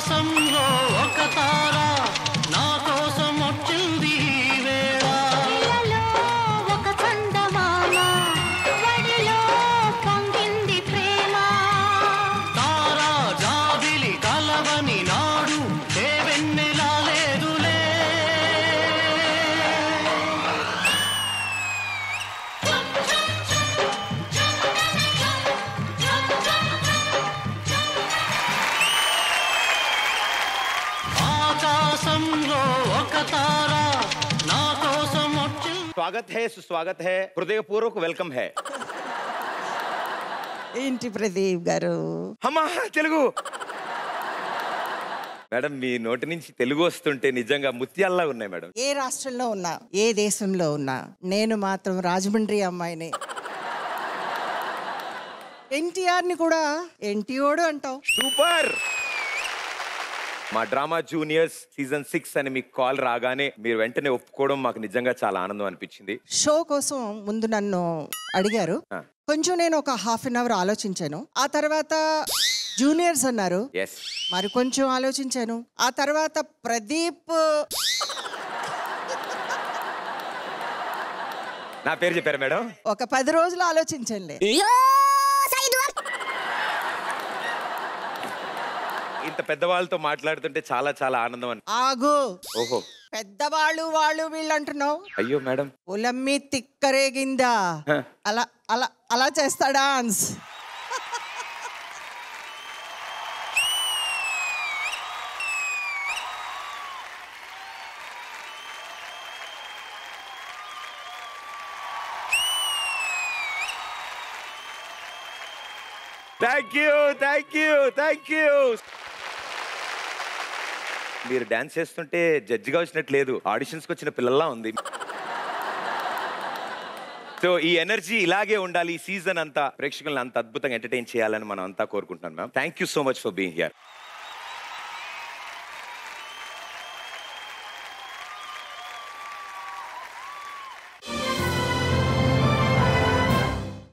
வாசம் స్వాగత్ హే సుస్వాగత్ హే. హృదయపూర్వక welcome hey. ఏంటి ప్రదీప్ గారు? అమ్మా తెలుగు. మేడం మీ నోటి నుంచి తెలుగు వస్తుంటే నిజంగా ముత్యాల్లా ఉన్నాయి మేడం. ఏ రాష్ట్రంలో ఉన్నా ఏ దేశంలో ఉన్నా నేను మాత్రం రాజమండ్రి అమ్మాయిని. ఎన్టీఆర్ని కూడా ఎన్టీఓడు అంటావు. సూపర్! మా డ్రామా జూనియర్స్ సీజన్ సిక్స్ అని మీకు కాల్ రాగానే మీరు వెంటనే ఒప్పుకోవడం మాకు నిజంగా చాలా ఆనందం అనిపించింది. షో కోసం ముందు నన్ను అడిగారు. కొంచెం నేను ఒక హాఫ్ అన్ అవర్ ఆలోచించాను. ఆ తర్వాత జూనియర్స్ అన్నారు. ఎస్ మరి కొంచెం ఆలోచించాను. ఆ తర్వాత ప్రదీప్ నా పేరు చెప్పారు మేడం? ఒక పది రోజులు ఆలోచించండి. ఇంత పెద్దవాళ్ళతో మాట్లాడుతుంటే చాలా చాలా ఆనందం అని. ఆగు. ఓహో. పెద్దవాళ్ళు వాళ్ళు వీళ్ళు అంటున్నావు అయ్యో మేడం. ఉలమ్మి తిక్కరేగిందా? హ. అలా అలా అలా చేస్తా dance. Thank you thank you thank you మీరు డాన్స్ చేస్తుంటే జడ్జిగా వచ్చినట్టు లేదు. ఆడిషన్స్కి వచ్చిన పిల్లల్లా ఉంది. సో ఈ ఎనర్జీ ఇలాగే ఉండాలి. ఈ సీజన్ అంతా ప్రేక్షకులను అంత అద్భుతంగా ఎంటర్టైన్ చేయాలని మనం అంతా కోరుకుంటున్నాం ma'am thank you so much for being here